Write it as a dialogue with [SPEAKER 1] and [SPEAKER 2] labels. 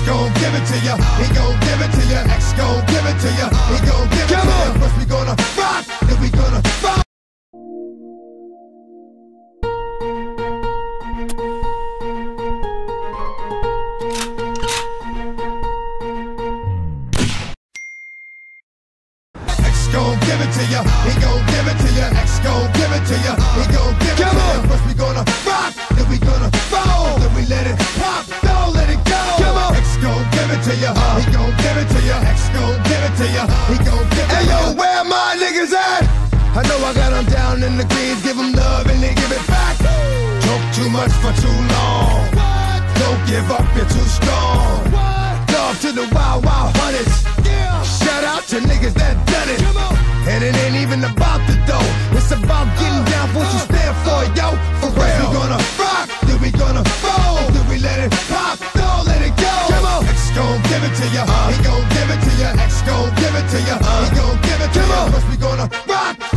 [SPEAKER 1] X gon' give it to ya. He gon' give it to ya. X gon' give it to ya. He gon' give it Come to ya. First we gonna rock, then we gonna rock. X gon' give it to ya. He gon' give it to ya. X gon' give it to ya. It to ya. He gon' give it to ya. X gon' give it to ya. He gon' give it Hey to yo, ya. where my niggas at? I know I got them down in the greens, give them love and they give it back. Talk too much for too long. Don't give up, you're too strong. Love to the wild, wild hunters. Shout out to niggas that done it. And it ain't even about the dough. It's about getting down for what you uh, stand for, yo. For real. We gonna rock, then we gonna. to you. He gon' give it to you. X gon' give it to you. He gon' give it to you. First we gonna rock.